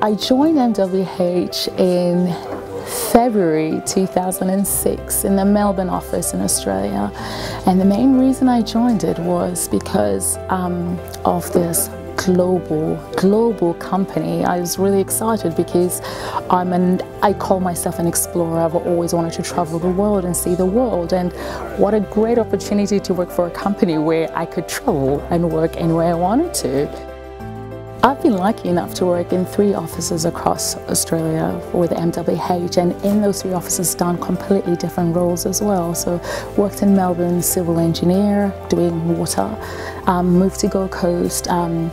I joined MWH in February 2006 in the Melbourne office in Australia. And the main reason I joined it was because um, of this global, global company. I was really excited because I'm an, I call myself an explorer. I've always wanted to travel the world and see the world. And what a great opportunity to work for a company where I could travel and work anywhere I wanted to. Been lucky enough to work in three offices across Australia with MWH and in those three offices done completely different roles as well. So worked in Melbourne, civil engineer, doing water, um, moved to Gold Coast, um,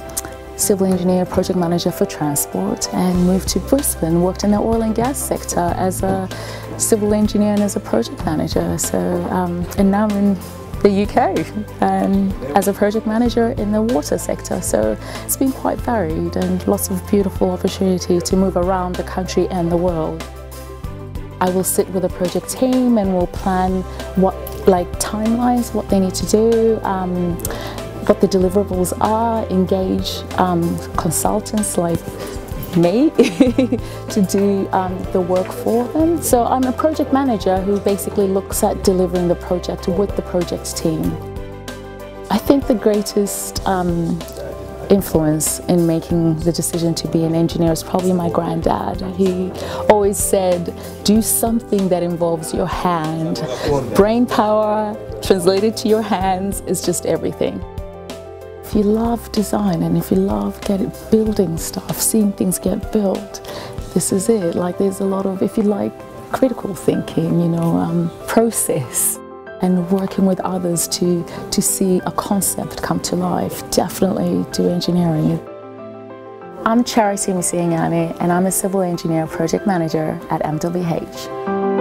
civil engineer, project manager for transport and moved to Brisbane, worked in the oil and gas sector as a civil engineer and as a project manager. So, um, and now I'm in the UK and as a project manager in the water sector. So it's been quite varied and lots of beautiful opportunity to move around the country and the world. I will sit with a project team and we'll plan what like timelines, what they need to do, um, what the deliverables are, engage um, consultants like me to do um, the work for them. So I'm a project manager who basically looks at delivering the project with the project team. I think the greatest um, influence in making the decision to be an engineer is probably my granddad. He always said, do something that involves your hand. Brain power translated to your hands is just everything. If you love design and if you love getting building stuff, seeing things get built, this is it. Like there's a lot of, if you like critical thinking, you know, um, process and working with others to, to see a concept come to life, definitely do engineering. I'm Charity Mosienyane and I'm a civil engineer project manager at MWH.